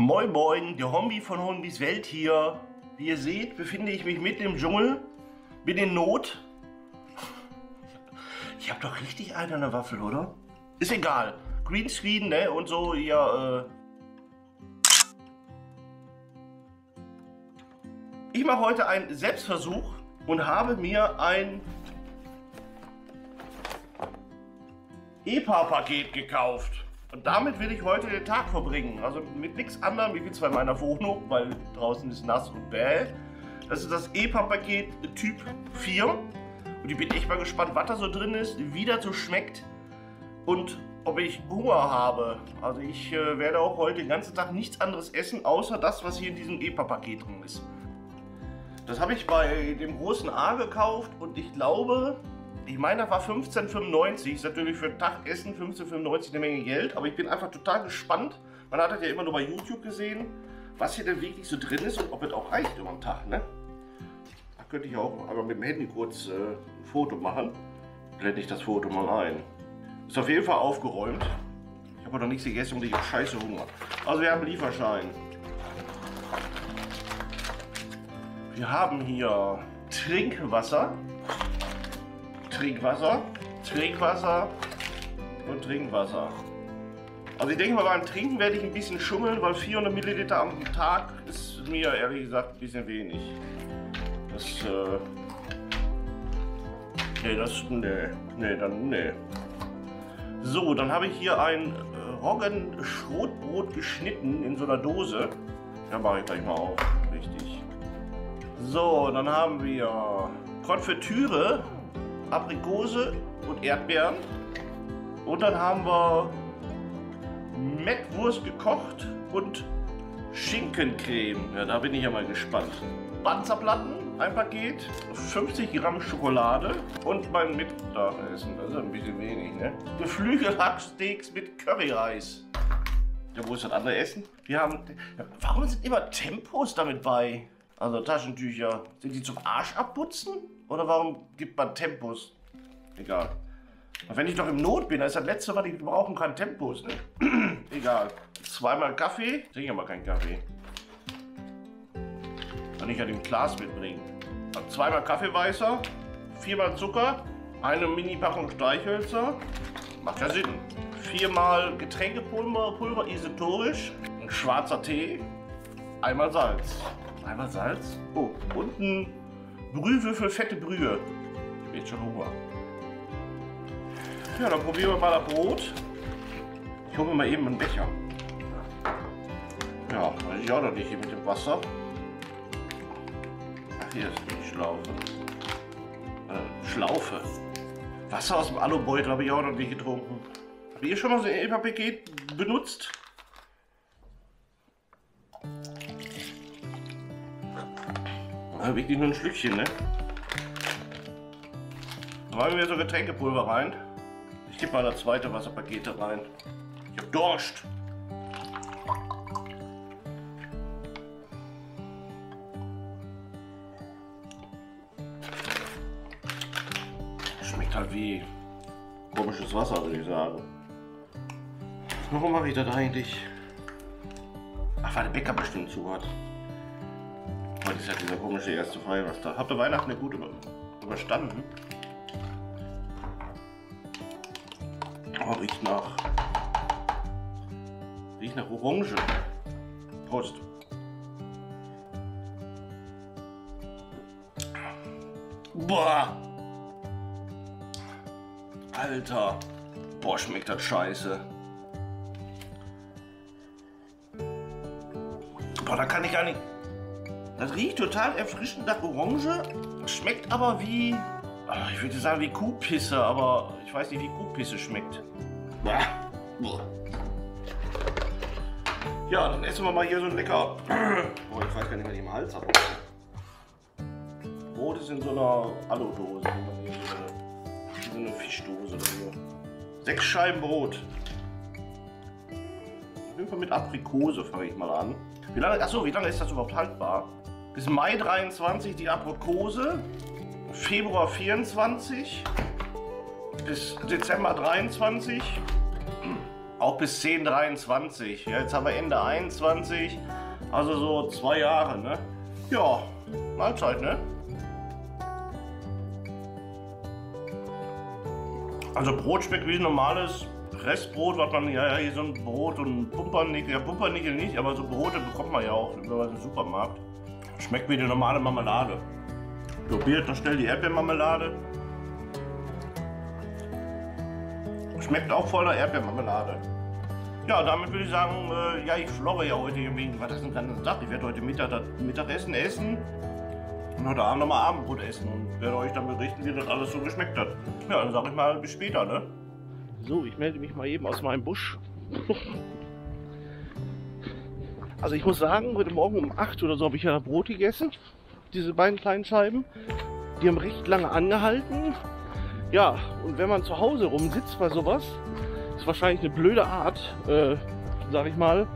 Moin Moin, der Hombi von Hombis Welt hier. Wie ihr seht, befinde ich mich mitten im Dschungel, bin in Not. Ich habe doch richtig eine an der Waffel, oder? Ist egal. Greenscreen, ne, und so, ja, äh... Ich mache heute einen Selbstversuch und habe mir ein EPA-Paket gekauft. Und damit will ich heute den Tag verbringen. Also mit nichts anderem. Ich bin zwar in meiner Wohnung, weil draußen ist nass und bäh. Das ist das EPA-Paket Typ 4. Und ich bin echt mal gespannt, was da so drin ist, wie das so schmeckt und ob ich Hunger habe. Also ich äh, werde auch heute den ganzen Tag nichts anderes essen, außer das, was hier in diesem EPA-Paket drin ist. Das habe ich bei dem großen A gekauft und ich glaube, ich meine, das war 15,95. Ist natürlich für ein Tag Essen 15,95 eine Menge Geld, aber ich bin einfach total gespannt. Man hat das ja immer nur bei YouTube gesehen, was hier denn wirklich so drin ist und ob es auch reicht über den Tag. Ne? Da könnte ich auch aber mit dem Handy kurz äh, ein Foto machen. Blende ich das Foto mal ein. Ist auf jeden Fall aufgeräumt. Ich habe noch nichts gegessen und ich habe scheiße Hunger. Also wir haben Lieferschein. Wir haben hier Trinkwasser. Trinkwasser, Trinkwasser und Trinkwasser. Also ich denke mal beim Trinken werde ich ein bisschen schummeln, weil 400 Milliliter am Tag ist mir ehrlich gesagt ein bisschen wenig. Das, äh... Nee, das, nee, nee, dann, nee. So, dann habe ich hier ein äh, Roggen-Schrotbrot geschnitten in so einer Dose. Ja, mache ich gleich mal auf. Richtig. So, dann haben wir Konfitüre Aprikose und Erdbeeren. Und dann haben wir Mettwurst gekocht und Schinkencreme. Ja, da bin ich ja mal gespannt. Panzerplatten, ein Paket, 50 Gramm Schokolade und mein Mittagessen. Das ist ein bisschen wenig, ne? Geflügelhacksteaks mit Curryreis. Ja, wo ist das andere Essen? Wir haben. Warum sind immer Tempos damit bei? Also Taschentücher. Sind die zum Arsch abputzen? Oder warum gibt man Tempos? Egal. Und wenn ich doch im Not bin, dann ist das letzte, was ich brauchen kann, Tempos. Ne? Egal. Zweimal Kaffee. Trinke aber keinen Kaffee. Kann ich ja dem Glas mitbringen. Zweimal Kaffeeweißer. Viermal Zucker. Eine Mini-Packung Streichhölzer. Macht ja Sinn. Viermal Getränkepulver, Pulver isotorisch. Ein schwarzer Tee. Einmal Salz. Einmal Salz. Oh, und ein Brühwürfel fette Brühe. Ich bin schon Hunger. Ja, dann probieren wir mal das Brot. Ich hole mir mal eben einen Becher. Ja, weiß ich auch noch nicht hier mit dem Wasser. Ach, hier ist die Schlaufe. Äh, Schlaufe. Wasser aus dem Alubeutel habe ich auch noch nicht getrunken. Habt ihr schon mal so ein EPA-Paket benutzt? Ja, wirklich nur ein Schlückchen, ne? Machen wir so Getränkepulver rein. Ich gebe mal das zweite Wasserpaket da rein. Ich hab Durst. Schmeckt halt wie komisches Wasser, würde ich sagen. Warum mache ich das eigentlich? Ach, weil der Bäcker bestimmt zu hat. Heute ist ja dieser komische erste Weihnachtstag. Habt ihr Weihnachten gut über, überstanden? Oh, riecht nach. Riecht nach Orange. Prost. Boah. Alter. Boah, schmeckt das scheiße. Boah, da kann ich gar nicht. Das riecht total erfrischend nach Orange, schmeckt aber wie, ah, ich würde sagen wie Kuhpisse, aber ich weiß nicht, wie Kuhpisse schmeckt. Ja, dann essen wir mal hier so ein lecker, oh, ich weiß gar nicht, was ich im Hals habe. Brot ist in so einer Aludose, so eine, Fischdose oder so. Sechs Scheiben Brot. Auf jeden Fall mit Aprikose fange ich mal an. Wie lange, achso, wie lange ist das überhaupt haltbar? Bis Mai 23 die Aprikose, Februar 24 bis Dezember 23 auch bis 1023. Ja, jetzt haben wir Ende 21, also so zwei Jahre, ne? Ja, Mahlzeit, ne? Also Brot schmeckt wie ein normales Restbrot, was man, ja, ja, hier so ein Brot und Pumpernickel, ja, Pumpernickel nicht, aber so Brote bekommt man ja auch im Supermarkt. Schmeckt wie eine normale Marmelade. Probiert noch schnell die Erdbeermarmelade. Schmeckt auch voller Erdbeermarmelade. Ja, damit würde ich sagen, äh, ja, ich florre ja heute irgendwie, was das ein ganzer Tag. Ich werde heute Mittag Mittagessen essen und heute Abend nochmal Abendbrot essen und werde euch dann berichten, wie das alles so geschmeckt hat. Ja, dann sage ich mal bis später, ne? So, ich melde mich mal eben aus meinem Busch. also ich muss sagen, heute Morgen um 8 oder so habe ich ja Brot gegessen. Diese beiden kleinen Scheiben. Die haben recht lange angehalten. Ja, und wenn man zu Hause rumsitzt bei sowas, ist wahrscheinlich eine blöde Art, äh, sag ich mal.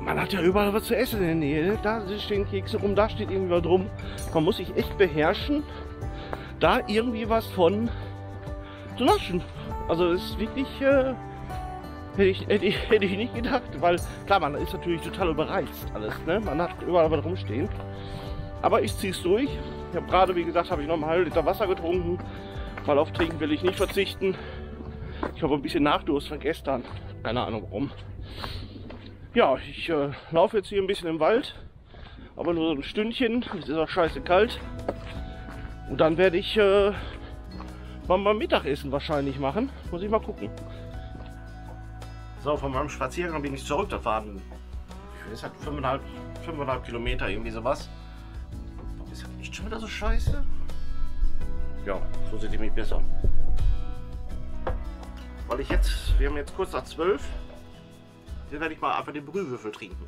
Man hat ja überall was zu essen in der Nähe. Da stehen Kekse rum, da steht irgendwie was rum. Man muss sich echt beherrschen, da irgendwie was von zu naschen. Also das ist wirklich, äh, hätte, ich, hätte, ich, hätte ich nicht gedacht, weil klar, man ist natürlich total überreizt alles. Ne? Man hat überall was rumstehen. Aber ich ziehe es durch. Ich habe gerade, wie gesagt, habe ich noch einen halben Liter Wasser getrunken. Mal auf Trinken will ich nicht verzichten. Ich habe ein bisschen Nachdurst von gestern. Keine Ahnung warum. Ja, ich äh, laufe jetzt hier ein bisschen im Wald. Aber nur so ein Stündchen. Es ist auch scheiße kalt. Und dann werde ich äh, mal, mal Mittagessen wahrscheinlich machen. Muss ich mal gucken. So, von meinem Spaziergang bin ich zurück. Das waren ich weiß, 5,5, 5,5 Kilometer, irgendwie sowas. Ist das nicht schon wieder so scheiße? Ja, so sehe ich mich besser. Weil ich jetzt, wir haben jetzt kurz nach 12. Hier werde ich mal einfach den Brühwürfel trinken.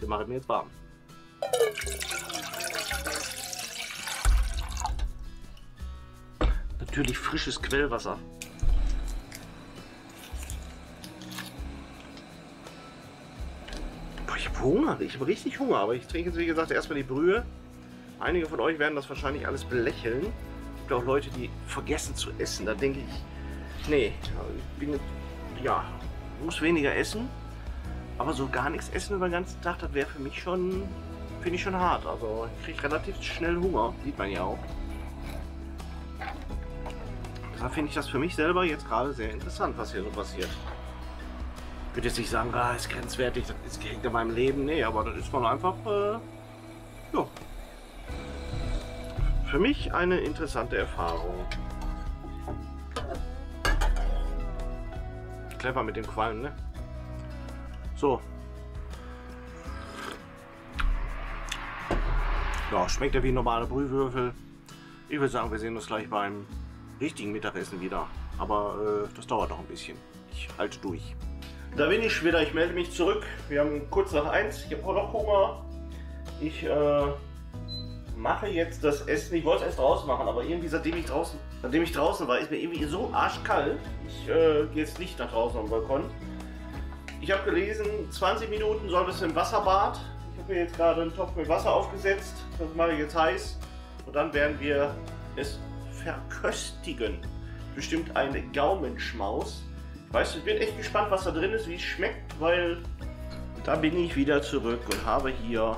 Den mache ich mir jetzt warm. Natürlich frisches Quellwasser. Hunger. Ich habe richtig Hunger. Aber ich trinke jetzt, wie gesagt, erstmal die Brühe. Einige von euch werden das wahrscheinlich alles belächeln. Es gibt auch Leute, die vergessen zu essen. Da denke ich, nee, ich bin ja, muss weniger essen. Aber so gar nichts essen über den ganzen Tag, das wäre für mich schon, finde ich schon hart. Also ich kriege relativ schnell Hunger, sieht man ja auch. Deshalb finde ich das für mich selber jetzt gerade sehr interessant, was hier so passiert. Ich würde jetzt nicht sagen, ah, ist grenzwertig, das ist gegen meinem Leben. Nee, aber das ist mal einfach, äh, ja. Für mich eine interessante Erfahrung. Clever mit dem Qualm, ne? So. Ja, schmeckt ja wie normale Brühwürfel. Ich würde sagen, wir sehen uns gleich beim richtigen Mittagessen wieder. Aber äh, das dauert noch ein bisschen. Ich halte durch. Da bin ich wieder. Ich melde mich zurück. Wir haben kurz nach eins. Ich habe auch noch Hunger. Ich äh, mache jetzt das Essen. Ich wollte es erst draußen machen, aber irgendwie seitdem ich draußen, seitdem ich draußen war, ist mir irgendwie so arschkalt. Ich äh, gehe jetzt nicht nach draußen am Balkon. Ich habe gelesen, 20 Minuten soll es im Wasserbad. Ich habe hier jetzt gerade einen Topf mit Wasser aufgesetzt. Das mache ich jetzt heiß. Und dann werden wir es verköstigen. Bestimmt ein Gaumenschmaus. Ich weiß, ich bin echt gespannt, was da drin ist, wie es schmeckt, weil da bin ich wieder zurück und habe hier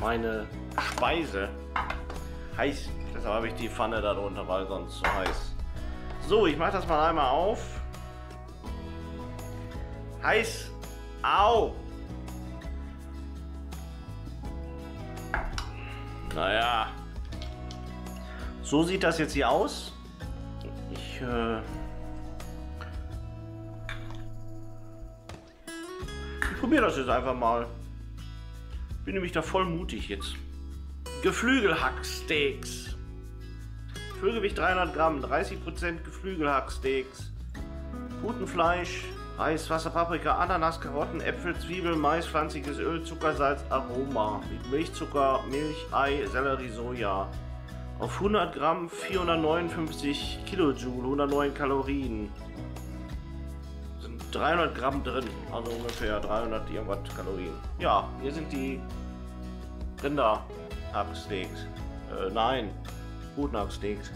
meine Speise. Heiß. Deshalb habe ich die Pfanne darunter, weil sonst zu heiß. So, ich mache das mal einmal auf. Heiß. Au. Naja. So sieht das jetzt hier aus. Ich, äh ich probiere das jetzt einfach mal. Bin nämlich da voll mutig jetzt. Geflügelhacksteaks. Füllgewicht 300 Gramm, 30% Geflügelhacksteaks. Putenfleisch, Reis, Wasser, Paprika, Ananas, Karotten, Äpfel, Zwiebeln, Mais, pflanzliches Öl, Zucker, Salz, Aroma. Mit Milchzucker, Milch, Ei, Sellerie, Soja. Auf 100 Gramm 459 Kilojoule, 109 Kalorien. Sind 300 Gramm drin, also ungefähr 300 irgendwas Kalorien. Ja, hier sind die Rinderhacksteaks. Äh, nein, Hutenhacksteaks.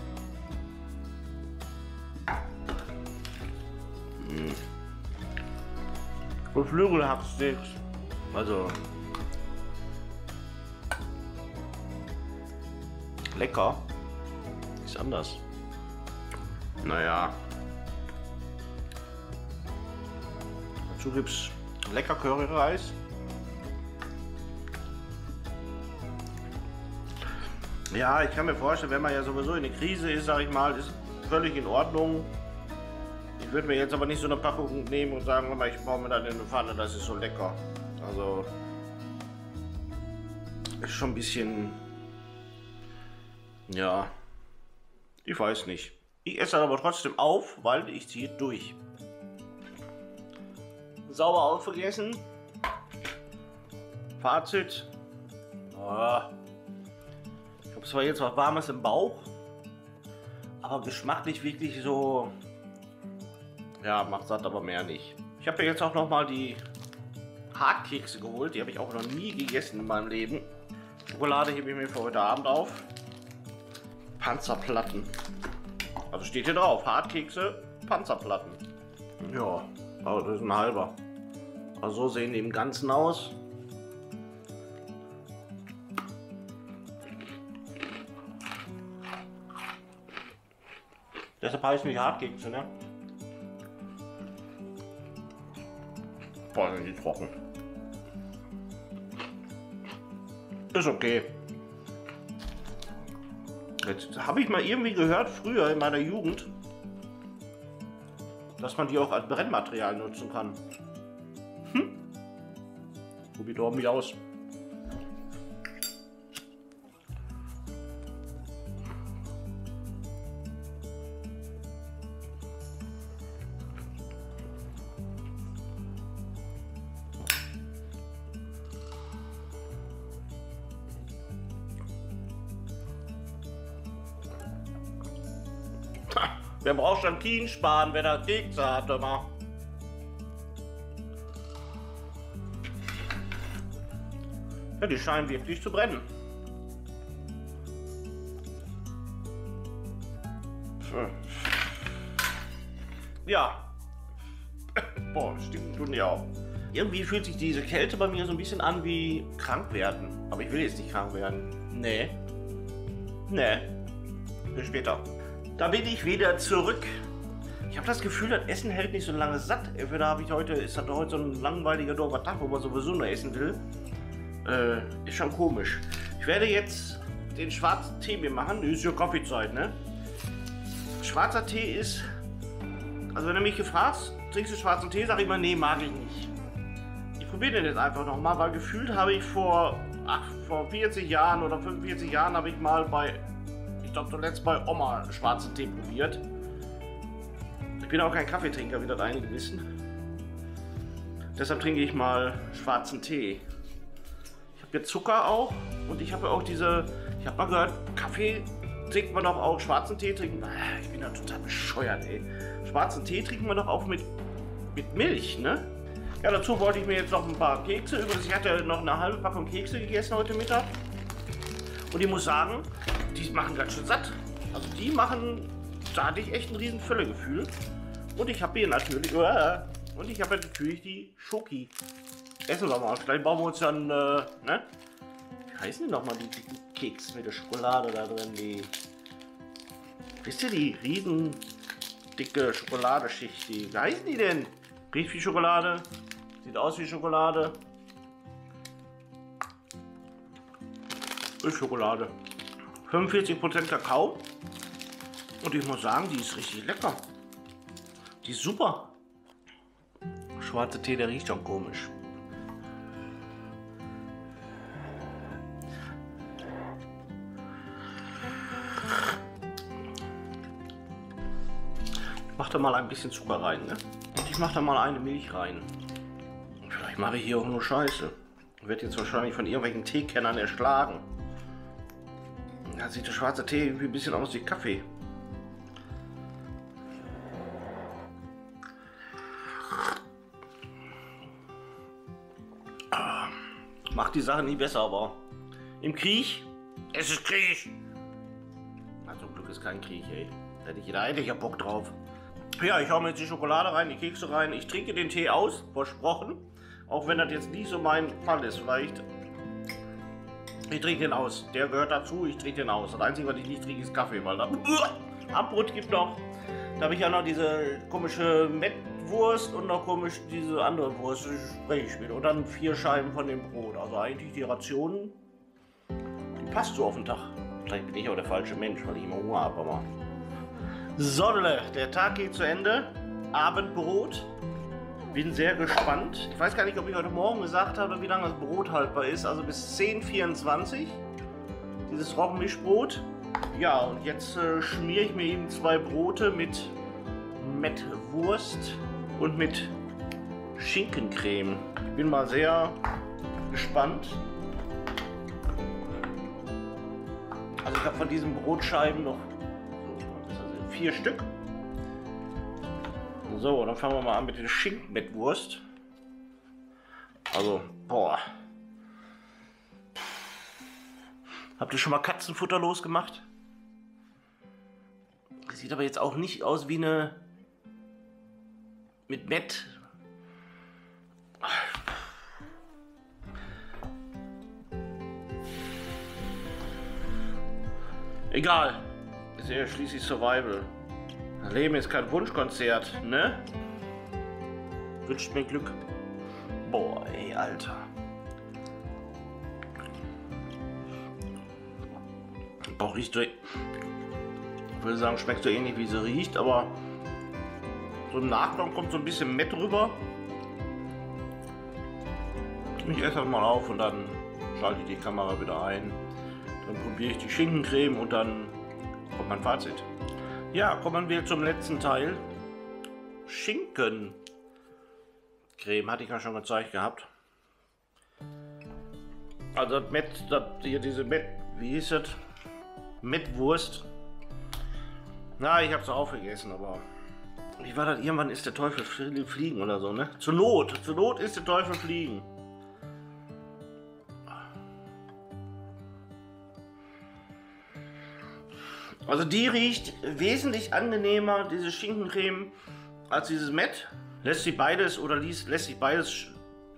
Und Flügelhacksticks. Also. Lecker. Ist anders. Naja. Dazu gibt's lecker Curryreis. Ja, ich kann mir vorstellen, wenn man ja sowieso in der Krise ist, sag ich mal, ist völlig in Ordnung. Ich würde mir jetzt aber nicht so eine Packung nehmen und sagen, ich baue mir dann in eine Pfanne, das ist so lecker. Also ist schon ein bisschen, ja, ich weiß nicht. Ich esse aber trotzdem auf, weil ich ziehe durch. Sauber aufgegessen. Fazit. Oh. Ich habe zwar jetzt was Warmes im Bauch, aber geschmacklich wirklich so, ja, macht satt, aber mehr nicht. Ich habe mir jetzt auch noch mal die Hartkekse geholt, die habe ich auch noch nie gegessen in meinem Leben. Schokolade hebe ich mir für heute Abend auf. Panzerplatten. Also steht hier drauf, Hartkekse, Panzerplatten. Ja, aber das ist ein halber. Also so sehen die im Ganzen aus. Deshalb heißen die Hartkekse, ne? Boah, sind die trocken. Ist okay. Jetzt habe ich mal irgendwie gehört, früher in meiner Jugend, dass man die auch als Brennmaterial nutzen kann. Hm? Probiert ordentlich aus. Wer braucht schon Kien sparen, wenn er Kekse hat, immer? Ja, die scheinen wirklich zu brennen. Ja. Boah, stimmt tun die auch. Irgendwie fühlt sich diese Kälte bei mir so ein bisschen an wie krank werden. Aber ich will jetzt nicht krank werden. Nee. Nee. Bis später. Da bin ich wieder zurück. Ich habe das Gefühl, das Essen hält nicht so lange satt. Entweder habe ich heute, ist das heute so ein langweiliger doofer Tag, wo man sowieso nur essen will. Äh, ist schon komisch. Ich werde jetzt den schwarzen Tee mir machen. Ist ja Kaffeezeit, ne? Schwarzer Tee ist. Also wenn du mich gefragt, trinkst du schwarzen Tee, sag ich mal, nee, mag ich nicht. Ich probiere den jetzt einfach nochmal, weil gefühlt habe ich vor, ach, vor 40 Jahren oder 45 Jahren habe ich mal bei glaube zuletzt bei Oma schwarzen Tee probiert. Ich bin auch kein Kaffeetrinker, wie das einige wissen. Deshalb trinke ich mal schwarzen Tee. Ich habe jetzt Zucker auch und ich habe auch diese, ich habe mal gehört, Kaffee trinkt man doch auch, schwarzen Tee trinken. Ah, ich bin da total bescheuert, ey. Schwarzen Tee trinken wir doch auch mit, mit Milch, ne? Ja, dazu wollte ich mir jetzt noch ein paar Kekse. Übrigens, ich hatte noch eine halbe Packung Kekse gegessen heute Mittag. Und ich muss sagen, die machen ganz schön satt. Also die machen, da hatte ich echt ein riesen Völlegefühl. Und ich habe hier natürlich, äh, und ich habe natürlich die Schoki. Essen wir mal. Vielleicht bauen wir uns dann, äh, ne? Wie heißen die nochmal, die dicken Keks mit der Schokolade da drin? Die, wisst ihr, die riesen dicke Schokoladeschicht, die, wie heißen die denn? Riecht wie Schokolade, sieht aus wie Schokolade. Ist Schokolade. 45% Kakao. Und ich muss sagen, die ist richtig lecker. Die ist super. Schwarze Tee, der riecht schon komisch. Ich mache da mal ein bisschen Zucker rein, ne? Und ich mache da mal eine Milch rein. Vielleicht mache ich hier auch nur Scheiße. Werde jetzt wahrscheinlich von irgendwelchen Teekennern erschlagen. Da sieht der schwarze Tee irgendwie ein bisschen aus wie Kaffee. Macht die Sache nie besser, aber im Krieg, es ist Krieg. Na, zum Glück ist kein Krieg, ey. Da hätte ich, da hätte ich ja Bock drauf. Ja, ich hau mir jetzt die Schokolade rein, die Kekse rein. Ich trinke den Tee aus, versprochen. Auch wenn das jetzt nicht so mein Fall ist. Vielleicht. Ich trinke den aus. Der gehört dazu, ich trinke den aus. Das Einzige, was ich nicht trinke, ist Kaffee, weil da Abbrot gibt noch. Da habe ich ja noch diese komische Mettwurst und noch komisch diese andere Wurst. Spreche ich später. Und dann vier Scheiben von dem Brot. Also eigentlich die Rationen, die passt so auf den Tag. Vielleicht bin ich auch der falsche Mensch, weil ich immer Hunger habe, aber. Sonne, der Tag geht zu Ende. Abendbrot. Bin sehr gespannt. Ich weiß gar nicht, ob ich heute Morgen gesagt habe, wie lange das Brot haltbar ist. Also bis 10.24 dieses Roggenmischbrot. Ja, und jetzt äh, schmiere ich mir eben zwei Brote mit Mettwurst und mit Schinkencreme. Bin mal sehr gespannt. Also ich habe von diesen Brotscheiben noch vier Stück. So, dann fangen wir mal an mit den Schinken mit Wurst. Also, boah. Habt ihr schon mal Katzenfutter losgemacht? Sieht aber jetzt auch nicht aus wie eine mit Bett. Egal. Ist ja schließlich Survival. Leben ist kein Wunschkonzert, ne? Wünscht mir Glück. Boah, ey, Alter. Boah, riecht so. Ich würde sagen, schmeckt so ähnlich wie sie riecht, aber so im Nachgang kommt so ein bisschen Mett rüber. Ich esse das mal auf und dann schalte ich die Kamera wieder ein. Dann probiere ich die Schinkencreme und dann kommt mein Fazit. Ja, kommen wir zum letzten Teil. Schinkencreme hatte ich ja schon gezeigt gehabt. Also das Met, das, hier diese Met, wie hieß das? Mettwurst. Na, ich habe es aufgegessen, aber wie war das? Irgendwann ist der Teufel fliegen oder so, ne? Zur Not, zur Not ist der Teufel fliegen. Also die riecht wesentlich angenehmer, diese Schinkencreme, als dieses Met. Lässt sich beides oder ließ, lässt sich beides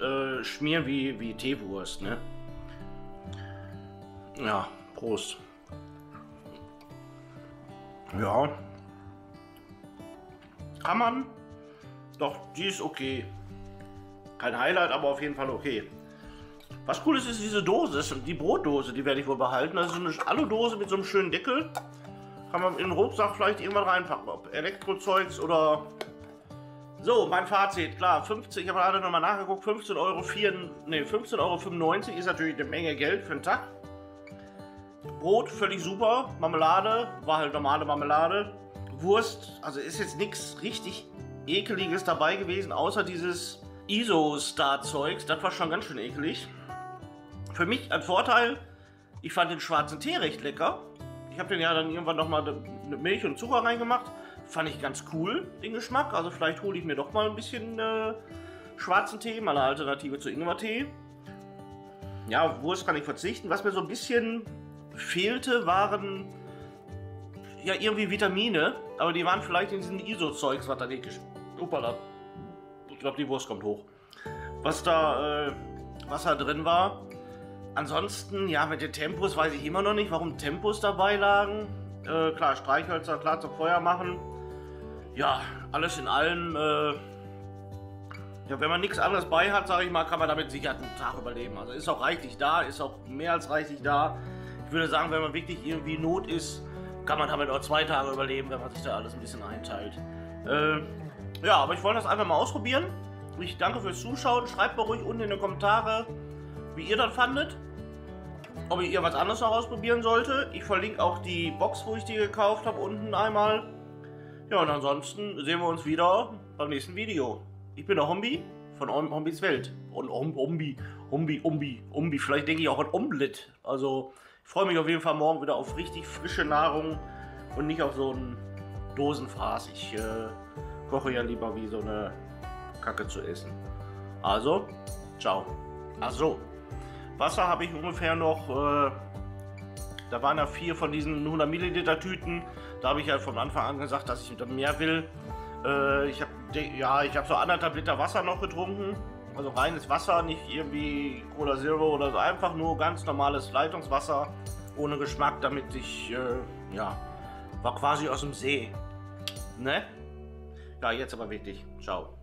äh, schmieren wie, wie Teewurst, ne? Ja, Prost. Ja. Kann man. Doch, die ist okay. Kein Highlight, aber auf jeden Fall okay. Was cool ist, ist diese Dose, die Brotdose, die werde ich wohl behalten. Das ist eine Aludose mit so einem schönen Deckel. Kann man in den Rucksack vielleicht irgendwann reinpacken. Ob Elektrozeugs oder... So, mein Fazit, klar, 50, ich habe gerade nochmal nachgeguckt, 15 Euro, 4, nee, 15,95 Euro ist natürlich eine Menge Geld für einen Tag. Brot, völlig super, Marmelade, war halt normale Marmelade. Wurst, also ist jetzt nichts richtig ekeliges dabei gewesen, außer dieses ISO-Star-Zeugs, das war schon ganz schön ekelig. Für mich ein Vorteil, ich fand den schwarzen Tee recht lecker. Ich habe den ja dann irgendwann nochmal mit Milch und Zucker reingemacht. Fand ich ganz cool, den Geschmack. Also vielleicht hole ich mir doch mal ein bisschen äh, schwarzen Tee, mal eine Alternative zu Ingwer-Tee. Ja, Wurst kann ich verzichten. Was mir so ein bisschen fehlte, waren ja irgendwie Vitamine. Aber die waren vielleicht in diesem ISO-Zeugs, was da nicht Upala. Ich glaube, die Wurst kommt hoch. Was da, äh, was da drin war, Ansonsten, ja, mit den Tempos weiß ich immer noch nicht, warum Tempos dabei lagen. Äh, klar, Streichhölzer, klar zum Feuer machen. Ja, alles in allem, äh, ja, wenn man nichts anderes bei hat, sage ich mal, kann man damit sicher einen Tag überleben. Also ist auch reichlich da, ist auch mehr als reichlich da. Ich würde sagen, wenn man wirklich irgendwie Not ist, kann man damit auch zwei Tage überleben, wenn man sich da alles ein bisschen einteilt. Äh, ja, aber ich wollte das einfach mal ausprobieren. Ich danke fürs Zuschauen. Schreibt mal ruhig unten in die Kommentare, wie ihr das fandet ob ich irgendwas anderes noch ausprobieren sollte. Ich verlinke auch die Box, wo ich die gekauft habe, unten einmal. Ja, und ansonsten sehen wir uns wieder beim nächsten Video. Ich bin der Hombi von Hombis Welt. Und Hombi, Hombi, Hombi, Hombi. Vielleicht denke ich auch an Omelette. Also, ich freue mich auf jeden Fall morgen wieder auf richtig frische Nahrung und nicht auf so ein Dosenfraß. Ich äh, koche ja lieber wie so eine Kacke zu essen. Also, ciao. Ach so. Wasser habe ich ungefähr noch, äh, da waren ja vier von diesen 100 Milliliter Tüten. Da habe ich ja von Anfang an gesagt, dass ich mehr will. Äh, ich habe ja, ich so anderthalb Liter Wasser noch getrunken. Also reines Wasser, nicht irgendwie Cola Zero oder so. Einfach nur ganz normales Leitungswasser ohne Geschmack, damit ich, äh, ja, war quasi aus dem See. Ne? Ja, jetzt aber wirklich. Ciao.